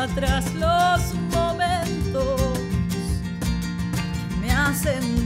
atrás los momentos que me hacen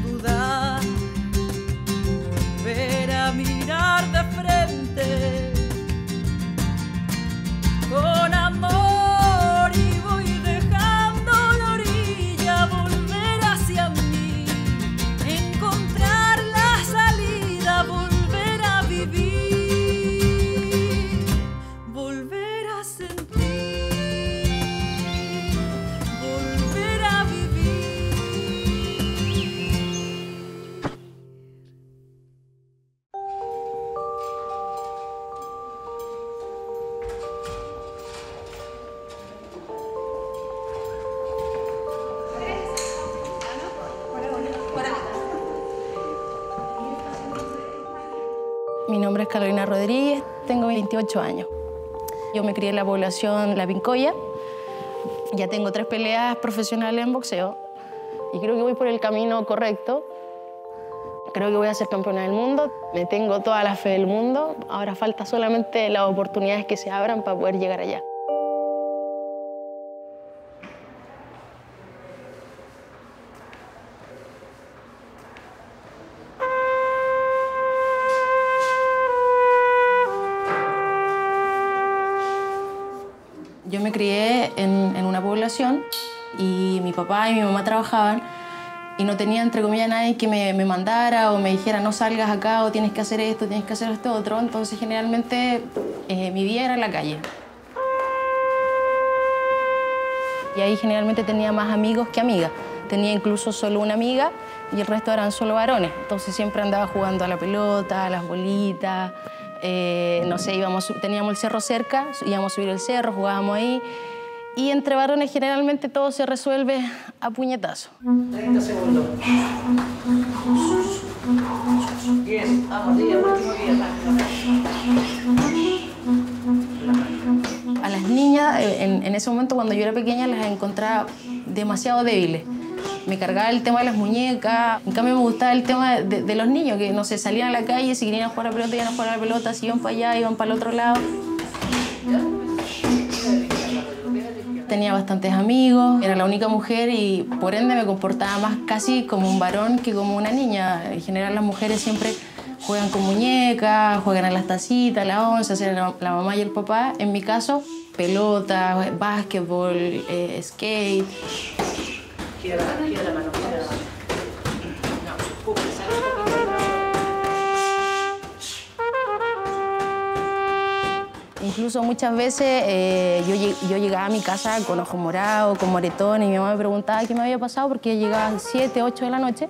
Carolina Rodríguez, tengo 28 años. Yo me crié en la población La Pincoya. Ya tengo tres peleas profesionales en boxeo y creo que voy por el camino correcto. Creo que voy a ser campeona del mundo. Me tengo toda la fe del mundo. Ahora falta solamente las oportunidades que se abran para poder llegar allá. Yo me crié en, en una población y mi papá y mi mamá trabajaban y no tenía, entre comillas, nadie que me, me mandara o me dijera no salgas acá o tienes que hacer esto, tienes que hacer esto otro. Entonces, generalmente, eh, mi día era en la calle. Y ahí generalmente tenía más amigos que amigas. Tenía incluso solo una amiga y el resto eran solo varones. Entonces siempre andaba jugando a la pelota, a las bolitas. Eh, no sé, íbamos, teníamos el cerro cerca, íbamos a subir el cerro, jugábamos ahí. Y entre varones generalmente todo se resuelve a puñetazo. 30 segundos. 10. Vamos, 10, último 10. A las niñas, eh, en, en ese momento cuando yo era pequeña, las encontraba demasiado débiles. Me cargaba el tema de las muñecas. En cambio, me gustaba el tema de, los niños, que no sé, salían a la calle, si querían jugar a pelota, iban a jugar a la pelota, si iban para allá, iban para el otro lado. Tenía bastantes amigos, era la única mujer y por ende me comportaba más casi como un varón que como una niña. En general las mujeres siempre juegan con muñecas, juegan a las tacitas, la once, la mamá y el papá. En mi caso, pelota, básquetbol, eh, skate. Gira la, gira la mano, gira la. No. Incluso muchas veces eh, yo, yo llegaba a mi casa con ojos morados, con moretones, y mi mamá me preguntaba qué me había pasado porque yo llegaba a 7, 8 de la noche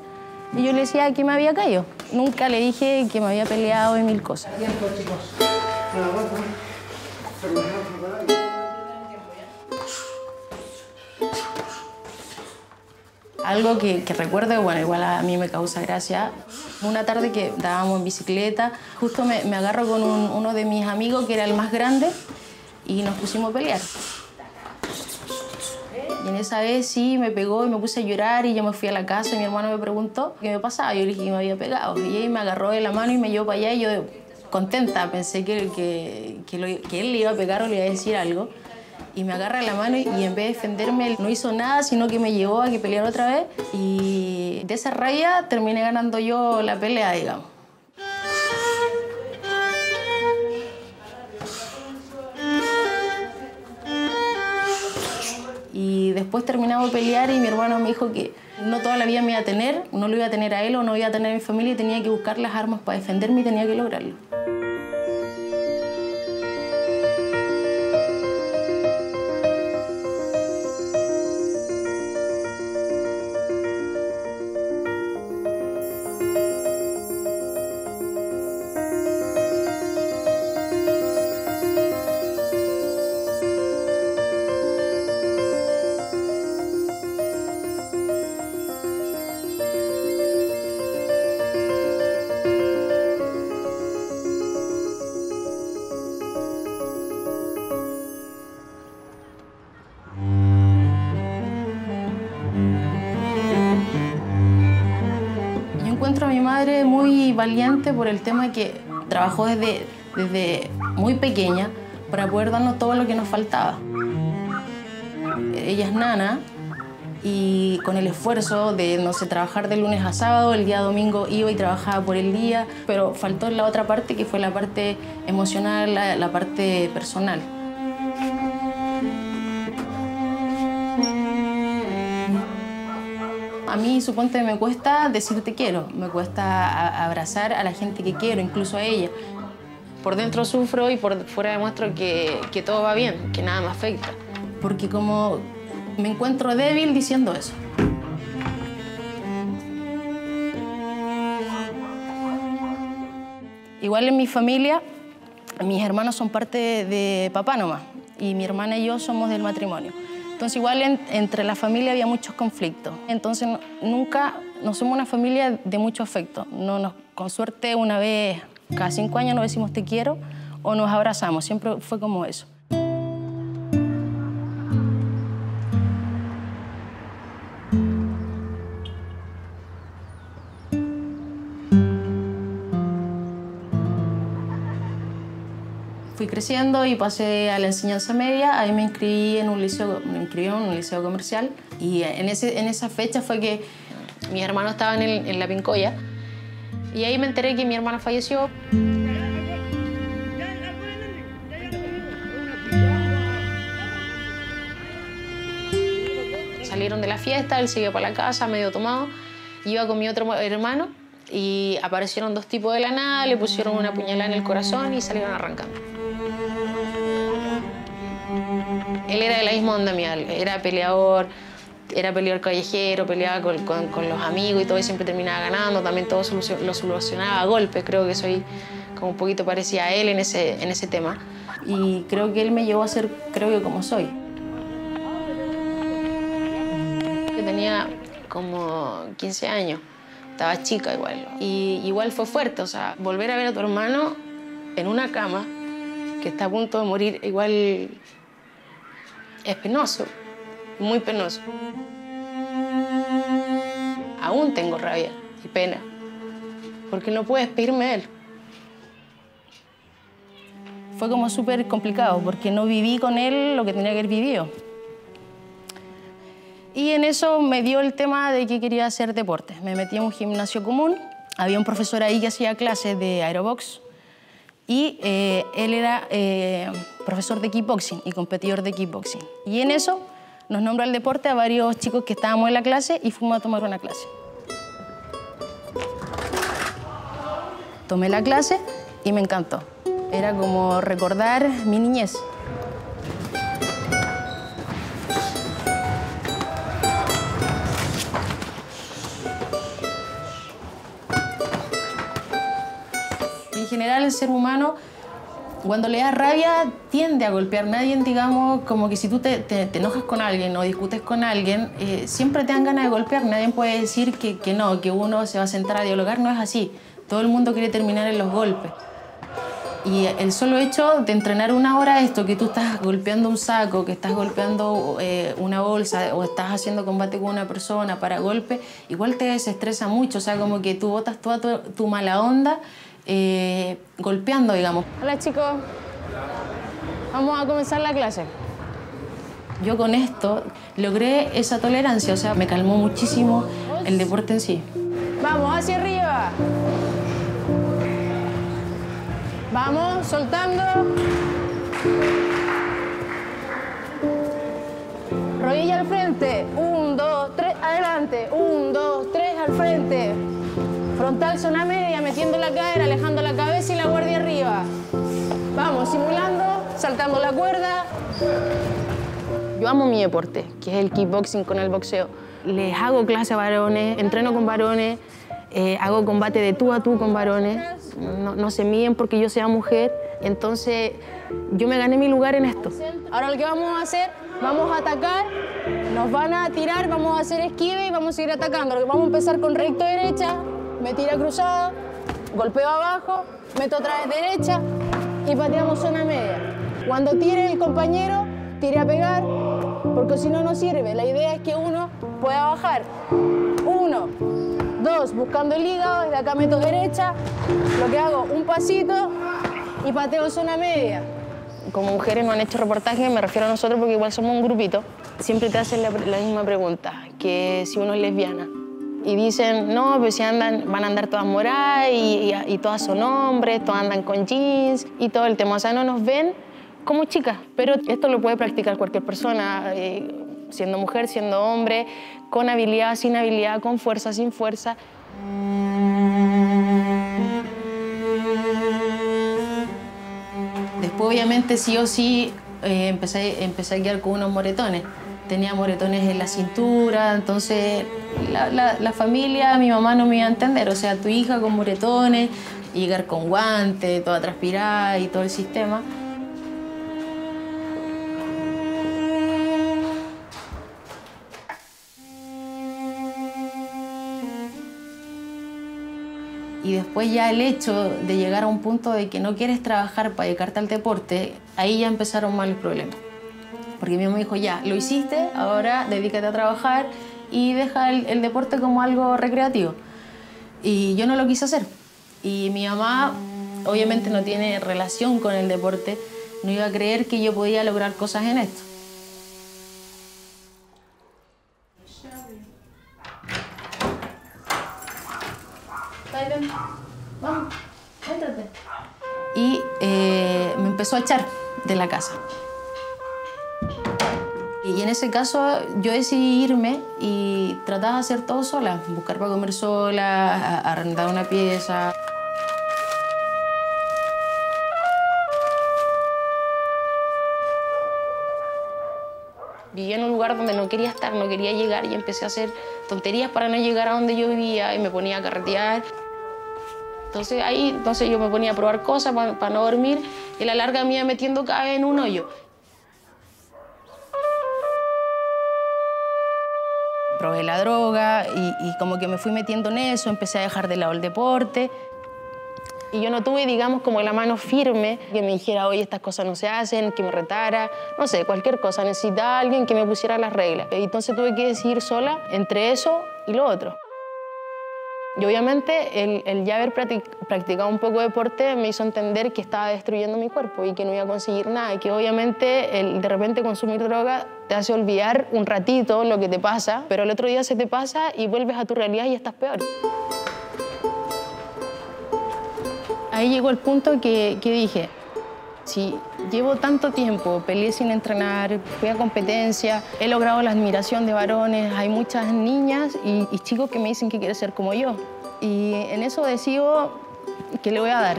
y yo le decía que me había caído. Nunca le dije que me había peleado y mil cosas. Algo que, que recuerdo, bueno, igual a mí me causa gracia. Una tarde que estábamos en bicicleta, justo me, me agarro con un- uno de mis amigos que era el más grande y nos pusimos a pelear. Y en esa vez sí me pegó y me puse a llorar y yo me fui a la casa y mi hermano me preguntó qué me pasaba. Yo le dije que me había pegado. Y él me agarró de la mano y me llevó para allá y yo contenta pensé que, que, que lo- que él le iba a pegar o le iba a decir algo. Y me agarra la mano y, en vez de defenderme no hizo nada, sino que me llevó a que peleara otra vez. Y de esa rabia terminé ganando yo la pelea, digamos. Y después terminamos de pelear y mi hermano me dijo que no toda la vida me iba a tener, no lo iba a tener a él o no iba a tener a mi familia y tenía que buscar las armas para defenderme y tenía que lograrlo. Madre muy valiente por el tema que trabajó desde, desde muy pequeña para poder darnos todo lo que nos faltaba. ella es nana y con el esfuerzo de, no sé, trabajar de lunes a sábado, el día domingo iba y trabajaba por el día, pero faltó la otra parte que fue la parte emocional, la, la parte personal. A mí, suponte, me cuesta decir te quiero, me cuesta abrazar a la gente que quiero, incluso a ella. Por dentro sufro y por fuera demuestro que, que todo va bien, que nada me afecta. porque como me encuentro débil diciendo eso. Igual en mi familia, mis hermanos son parte de papá nomás y mi hermana y yo somos del matrimonio. Entonces igual en- entre la familia había muchos conflictos. Entonces nunca, no somos una familia de mucho afecto. No nos, con suerte una vez cada cinco años nos decimos te quiero o nos abrazamos. Siempre fue como eso. Creciendo y pasé a la enseñanza media. Ahí me inscribí en un liceo, me inscribí en un liceo comercial. Y en, ese, en esa fecha fue que Mis hermanos estaban en, en la Pincoya y ahí me enteré que mi hermana falleció. Salieron de la fiesta, él siguió para la casa medio tomado. Iba con mi otro hermano y aparecieron dos tipos de la nada, le pusieron una puñalada en el corazón y salieron arrancando. Él era de la misma onda mía, era peleador, era peleador callejero, peleaba con, con- los amigos y todo y siempre terminaba ganando, también todo lo solucionaba a golpes, creo que soy como un poquito parecida a él en ese, en ese tema. y creo que él me llevó a ser, creo que como soy. Yo tenía como 15 años, estaba chica igual. Y igual fue fuerte, o sea, volver a ver a tu hermano en una cama que está a punto de morir, igual es penoso, muy penoso. Aún tengo rabia y pena, porque no puedo despedirme de él. Fue como súper complicado porque no viví con él lo que tenía que haber vivido. Y en eso me dio el tema de que quería hacer deporte. Me metí en un gimnasio común. Había un profesor ahí que hacía clases de aerobox y eh, él era eh, profesor de kickboxing y competidor de kickboxing. Y en eso nos nombró al deporte a varios chicos que estábamos en la clase y fuimos a tomar una clase. Tomé la clase y me encantó. Era como recordar mi niñez. En general, el ser humano, cuando le da rabia, tiende a golpear. Nadie, digamos, como que si tú te, te- te enojas con alguien o discutes con alguien, eh, siempre te dan ganas de golpear. Nadie puede decir que, que no, que uno se va a sentar a dialogar. No es así. Todo el mundo quiere terminar en los golpes. Y el solo hecho de entrenar una hora esto, que tú estás golpeando un saco, que estás golpeando eh, una bolsa o estás haciendo combate con una persona para golpe, igual te desestresa mucho. O sea, como que tú botas toda tu, tu mala onda eh, golpeando, digamos. Hola chicos, vamos a comenzar la clase. Yo con esto logré esa tolerancia, o sea, me calmó muchísimo el deporte en sí. Vamos, hacia arriba. Vamos, soltando. Rodilla al frente. Un, dos, tres, adelante. Un, dos, tres, al frente. Frontal metiendo la cadera, alejando la cabeza y la guardia arriba. Vamos, simulando, saltando la cuerda. Yo amo mi deporte, que es el kickboxing con el boxeo. Les hago clase a varones, entreno con varones, eh, hago combate de tú a tú con varones. No, no se miden porque yo sea mujer. Entonces, yo me gané mi lugar en esto. Ahora lo que vamos a hacer, vamos a atacar, nos van a tirar, vamos a hacer esquive y vamos a seguir atacando. Vamos a empezar con recto derecha, me tira cruzado, golpeo abajo, meto otra vez derecha y pateamos zona media. Cuando tire el compañero, tire a pegar, porque si no, no sirve. La idea es que uno pueda bajar. Uno, dos, buscando el hígado, desde acá meto derecha, lo que hago, un pasito y pateo zona media. Como mujeres no han hecho reportaje, me refiero a nosotros porque igual somos un grupito. siempre te hacen la, la misma pregunta, que si uno es lesbiana. Y dicen, no, pues si andan, van a andar todas moradas y, todas son hombres, todas andan con jeans y todo el tema. O sea, no nos ven como chicas, pero esto lo puede practicar cualquier persona, eh, siendo mujer, siendo hombre, con habilidad, sin habilidad, con fuerza, sin fuerza. Después, obviamente, sí o sí, eh, empecé, empecé a quedar con unos moretones. Tenía moretones en la cintura, entonces la, familia, mi mamá no me iba a entender. O sea, tu hija con moretones, llegar con guantes, toda transpirada y todo el sistema. Y después ya el hecho de llegar a un punto de que no quieres trabajar para dedicarte al deporte, ahí ya empezaron mal los problemas. Porque mi mamá dijo, ya, lo hiciste, ahora dedícate a trabajar y deja el, el deporte como algo recreativo. Y yo no lo quise hacer. Y mi mamá, obviamente no tiene relación con el deporte, no iba a creer que yo podía lograr cosas en esto. Vamos. Y eh, me empezó a echar de la casa. Y en ese caso yo decidí irme y tratar de hacer todo sola, buscar para comer sola, arrendar una pieza. Vivía en un lugar donde no quería estar, no quería llegar y empecé a hacer tonterías para no llegar a donde yo vivía y me ponía a carretear. Entonces ahí entonces yo me ponía a probar cosas para no dormir y la larga me iba metiendo cada vez en un hoyo. Probé la droga y, como que me fui metiendo en eso, empecé a dejar de lado el deporte. Y yo no tuve, digamos, como la mano firme que me dijera, oye, estas cosas no se hacen, que me retara, no sé, cualquier cosa. Necesitaba alguien que me pusiera las reglas. Entonces tuve que decidir sola entre eso y lo otro. Y obviamente el, ya haber practic- practicado un poco de deporte me hizo entender que estaba destruyendo mi cuerpo y que no iba a conseguir nada. Y que obviamente el de repente consumir droga te hace olvidar un ratito lo que te pasa, pero el otro día se te pasa y vuelves a tu realidad y estás peor. Ahí llegó el punto que dije, si llevo tanto tiempo, peleé sin entrenar, fui a competencia, he logrado la admiración de varones, hay muchas niñas y, chicos que me dicen que quieren ser como yo. Y en eso decido que le voy a dar.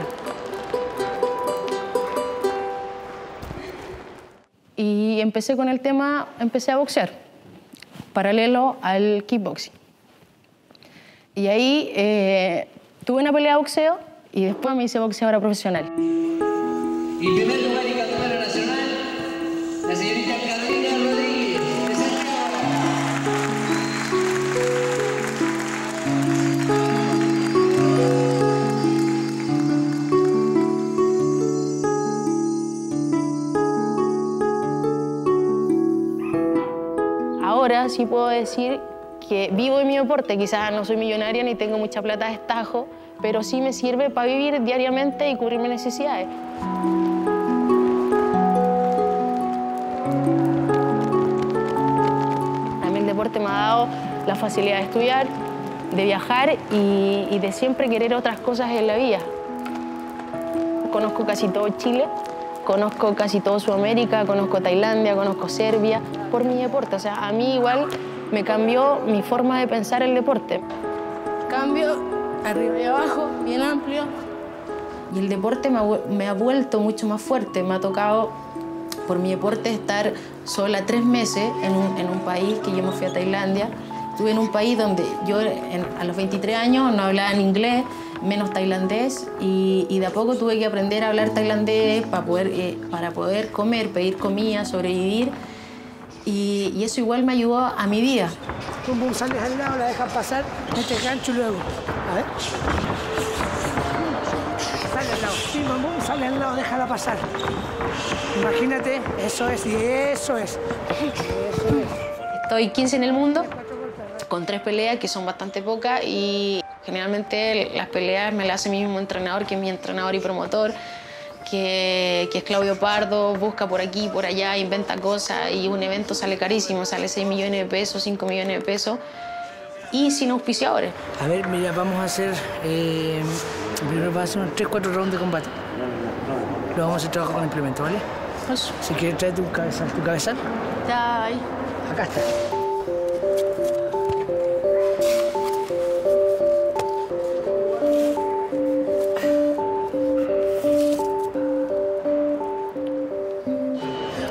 Y empecé con el tema, empecé a boxear, paralelo al kickboxing. Y ahí eh, tuve una pelea de boxeo y después me hice boxeadora profesional. Y en primer lugar y campeona nacional, la señorita Carolina Rodríguez. Ahora sí puedo decir que vivo de mi deporte, quizás no soy millonaria ni tengo mucha plata de estajo, pero sí me sirve para vivir diariamente y cubrir mis necesidades. Me ha dado la facilidad de estudiar, de viajar y, de siempre querer otras cosas en la vida. Conozco casi todo Chile, conozco casi todo Sudamérica, conozco Tailandia, conozco Serbia, por mi deporte. O sea, a mí igual me cambió mi forma de pensar el deporte. Cambio, arriba y abajo, bien amplio. Y el deporte me ha, me ha vuelto mucho más fuerte. Me ha tocado, por mi deporte, estar sola tres meses en un, en un país que yo me fui a Tailandia. Estuve en un país donde yo en- a los 23 años no hablaba en inglés, menos tailandés, y, y de a poco tuve que aprender a hablar tailandés para poder, eh, para poder comer, pedir comida, sobrevivir. Y, eso igual me ayudó a mi vida. Pum, sales al lado, la dejas pasar, mete gancho luego. A ver. Sale al lado, déjala pasar. Imagínate, eso es, y eso es. Eso es. Estoy 15 en el mundo, con tres peleas que son bastante pocas y generalmente las peleas me las hace mi mismo entrenador, que es mi entrenador y promotor. que, que es Claudio Pardo, busca por aquí, por allá, inventa cosas y un evento sale carísimo, sale 6 millones de pesos, 5 millones de pesos y sin auspiciadores. A ver, mira, vamos a hacer. Eh, primero vamos a hacer unos 3-4 rounds de combate. Lo vamos a hacer trabajo con implemento, ¿vale? Eso. Si quieres, trae tu cabezal. ¿Tu cabezal? Ya, ahí. Acá está.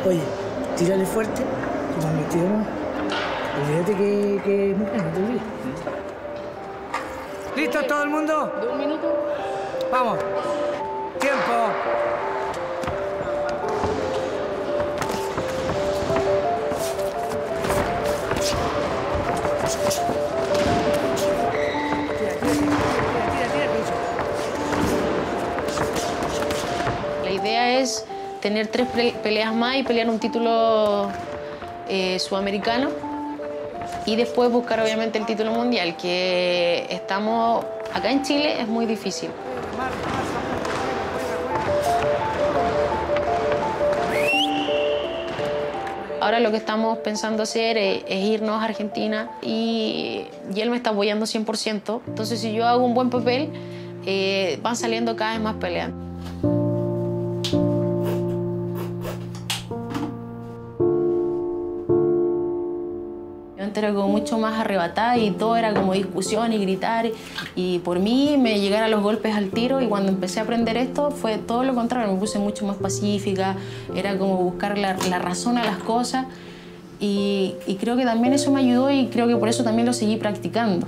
Oye, tírale fuerte. Cuando tiremos, olvídate que, que es mujer, no te olvides. ¿Listo todo el mundo? ¿De un minuto? Vamos. Tiempo. La idea es tener tres pe- peleas más y pelear un título eh, sudamericano y después buscar obviamente el título mundial, que estamos acá en Chile es muy difícil. Ahora lo que estamos pensando hacer es, irnos a Argentina y, y él me está apoyando 100%. Entonces si yo hago un buen papel, eh, van saliendo cada vez más peleas. Era como mucho más arrebatada y todo era como discusión y gritar. Y por mí me llegaron los golpes al tiro y cuando empecé a aprender esto fue todo lo contrario. Me puse mucho más pacífica, era como buscar la, la razón a las cosas. Y, y creo que también eso me ayudó y creo que por eso también lo seguí practicando.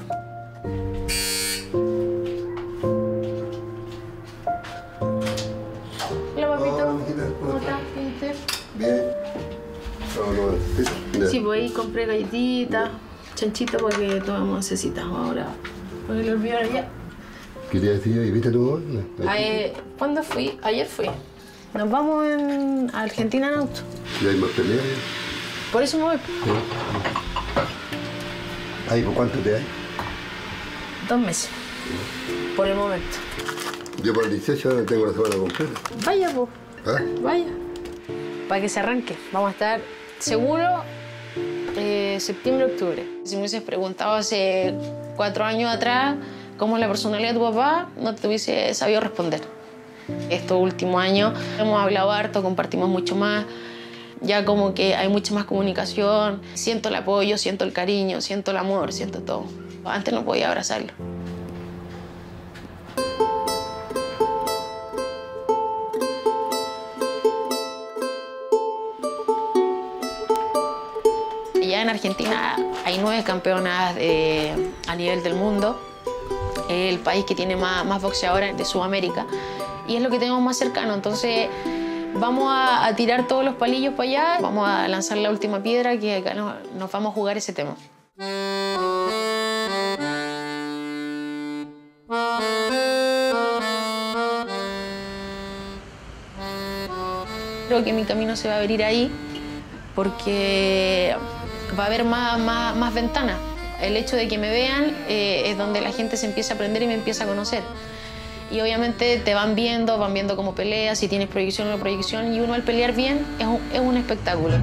Hola, papito. ¿Cómo estás? ¿Bien sí. Pues ahí compré galletitas, chanchito para que tomemos oncecitas ahora. Porque lo olvidaron ya. Quería decir, ¿y viste tú? Ah, eh, ¿Cuándo fui? Ayer fui. Nos vamos en a Argentina en auto. ¿Y hay más peleas? Por eso me voy. ¿Ay, por cuánto te hay? Dos meses. Por el momento. Yo por el 18 tengo la semana completa. Vaya, pues. ¿Ah? Vaya. Para que se arranque. Vamos a estar seguro eh, septiembre, octubre. Si me hubieses preguntado hace cuatro años atrás cómo es la personalidad de tu papá, no te hubiese sabido responder. Estos últimos años hemos hablado harto, compartimos mucho más. Ya como que hay mucha más comunicación. Siento el apoyo, siento el cariño, siento el amor, siento todo. Antes no podía abrazarlo. En Argentina hay nueve campeonas a nivel del mundo. Es el país que tiene más, más boxeadores de Sudamérica y es lo que tenemos más cercano. Entonces vamos a, tirar todos los palillos para allá, vamos a lanzar la última piedra que acá nos vamos a jugar ese tema. Creo que mi camino se va a abrir ahí porque va a haber más, más, ventanas. El hecho de que me vean eh, es donde la gente se empieza a aprender y me empieza a conocer. Y obviamente te van viendo, van viendo cómo peleas, si tienes proyección o no proyección, y uno al pelear bien es un, es un espectáculo.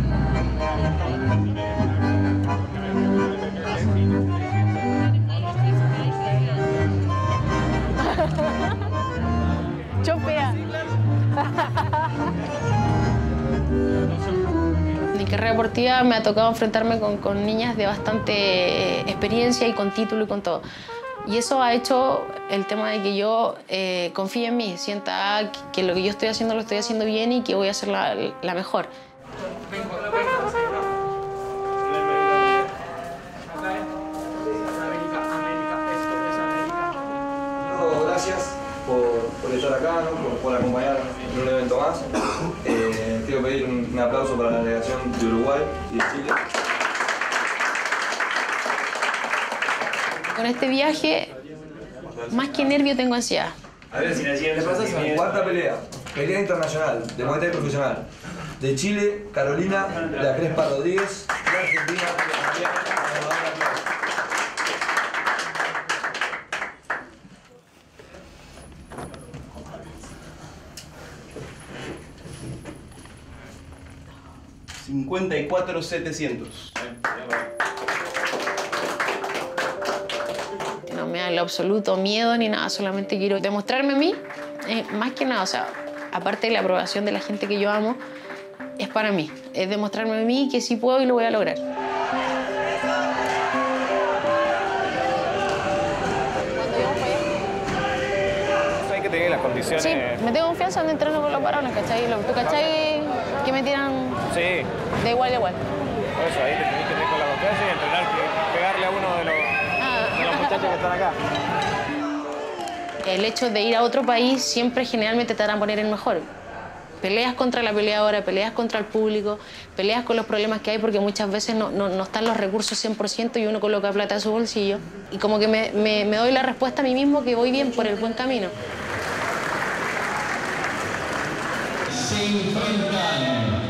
Deportiva me ha tocado enfrentarme con, con niñas de bastante eh, experiencia y con título y con todo. Y eso ha hecho el tema de que yo eh, confíe en mí, sienta que, que lo que yo estoy haciendo lo estoy haciendo bien y que voy a ser la, la mejor. Gracias por, por estar acá, ¿no? por, por acompañar un, aplauso para la delegación de Uruguay y de Chile. Con este viaje, más que nervio, tengo ansiedad. A ver, si le pasas a la cuarta pelea, pelea internacional de Muay Thai profesional. De Chile, Carolina, la Crespa Rodríguez, de Argentina, Salvador 54,700. No me da en lo absoluto miedo ni nada, solamente quiero demostrarme a mí, eh, más que nada, o sea, aparte de la aprobación de la gente que yo amo, es para mí, es demostrarme a mí que sí puedo y lo voy a lograr. Las condiciones. Sí, me tengo confianza en entreno con los varones, ¿cachai? ¿Tú cachai que me tiran Sí, de igual a igual? por eso ahí te tenés que tener con la confianza y entrenar, pegarle a uno de los, de los muchachos que están acá. El hecho de ir a otro país siempre generalmente te a poner en mejor. Peleas contra la peleadora, peleas contra el público, peleas con los problemas que hay porque muchas veces no, no- no están los recursos 100% y uno coloca plata en su bolsillo. Y como que me, me- me doy la respuesta a mí mismo que voy bien por el buen camino. Se enfrentan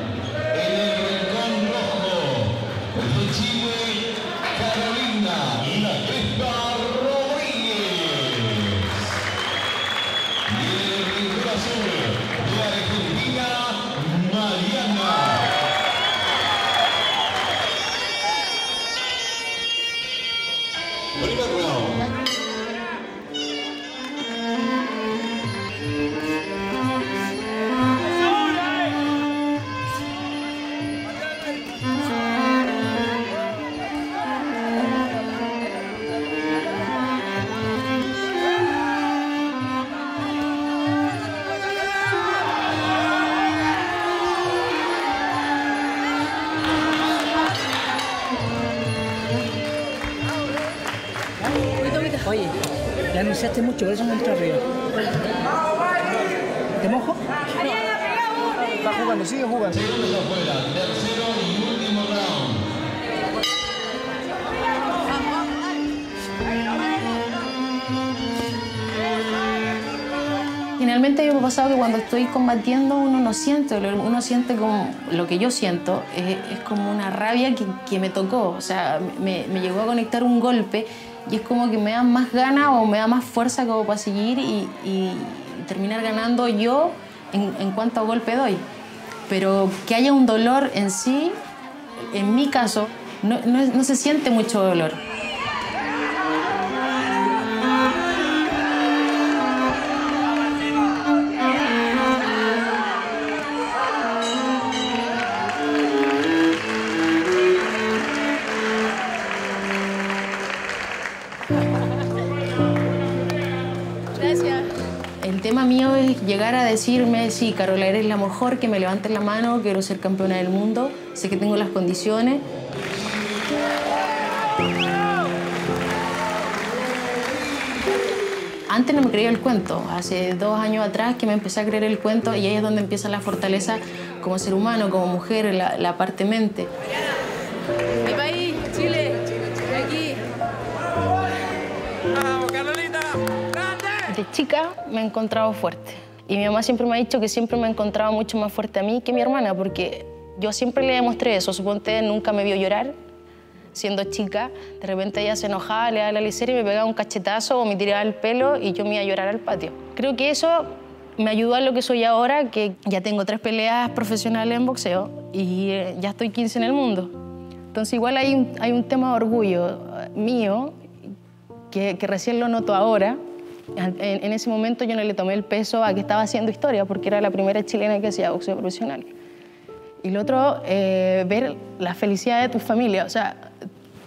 por eso no entró arriba. ¿Te mojo? Está jugando, sigue jugando. Segundos afuera, tercero y último round. Generalmente a mí me ha pasado que cuando estoy combatiendo uno no siente uno siente como lo que yo siento, es, es como una rabia que, que me tocó, o sea, me, me llegó a conectar un golpe y es como que me da más ganas o me da más fuerza como para seguir y, terminar ganando yo en, cuanto a golpe doy. Pero que haya un dolor en sí, en mi caso, no, no no se siente mucho dolor. El tema mío es llegar a decirme, sí, Carola, eres la mejor, que me levantes la mano, quiero ser campeona del mundo, sé que tengo las condiciones. Antes no me creía el cuento, hace dos años atrás que me empecé a creer el cuento y ahí es donde empieza la fortaleza como ser humano, como mujer, la, la parte mente. De chica me he encontrado fuerte. Y mi mamá siempre me ha dicho que siempre me ha encontrado mucho más fuerte a mí que mi hermana, porque yo siempre le demostré eso. Suponte, nunca me vio llorar siendo chica. De repente ella se enojaba, le daba la licera y me pegaba un cachetazo o me tiraba el pelo y yo me iba a llorar al patio. Creo que eso me ayudó a lo que soy ahora, que ya tengo tres peleas profesionales en boxeo y eh, ya estoy 15 en el mundo. Entonces igual hay un, hay un tema de orgullo eh, mío que, que recién lo noto ahora. En, en ese momento yo no le tomé el peso a que estaba haciendo historia porque era la primera chilena que hacía boxeo profesional. Y lo otro, eh, ver la felicidad de tu familia. O sea,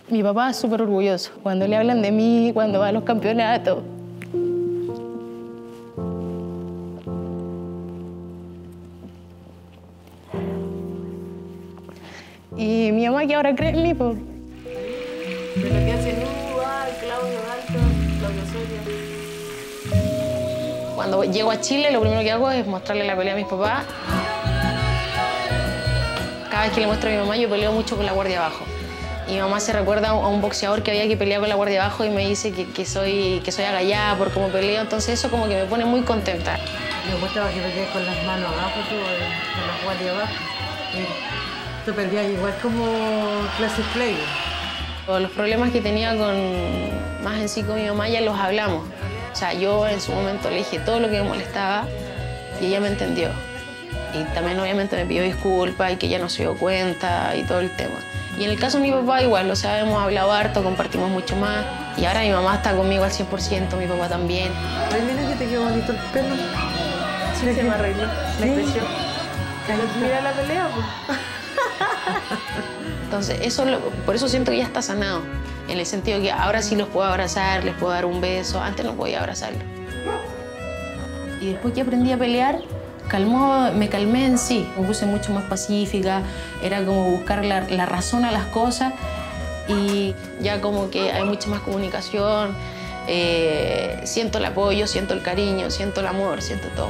mi papá es súper orgulloso. Cuando le hablan de mí, cuando va a los campeonatos. Y mi mamá que ahora cree en mí, pues, De lo que Cuando llego a Chile, lo primero que hago es mostrarle la pelea a mis papás. Cada vez que le muestro a mi mamá, yo peleo mucho con la guardia abajo. Y mi mamá se recuerda a un boxeador que había que pelear con la guardia abajo y me dice que, que soy, que soy agallada por cómo peleo. Entonces eso como que me pone muy contenta. Me gustaba que peleas con las manos abajo, tú, eh, con las guardias abajo. Y tú peleas igual como Classic Play. O Los problemas que tenía con, más en sí con mi mamá ya los hablamos. O sea, yo en su momento le dije todo lo que me molestaba y ella me entendió. Y también obviamente me pidió disculpas y que ella no se dio cuenta y todo el tema. Y en el caso de mi papá igual, o sea, hemos hablado harto, compartimos mucho más. Y ahora mi mamá está conmigo al 100%, mi papá también. Ay, mira que te quedó bonito el pelo. Sí, se me arregló. Me creció. Mira la pelea, pues. Entonces, eso, lo- por eso siento que ya está sanado. En el sentido que ahora sí los puedo abrazar, les puedo dar un beso. Antes no podía abrazarlos. Y después que aprendí a pelear, calmó, me calmé en sí. Me puse mucho más pacífica. Era como buscar la, razón a las cosas. Y ya como que hay mucha más comunicación. eh, siento el apoyo, siento el cariño, siento el amor, siento todo.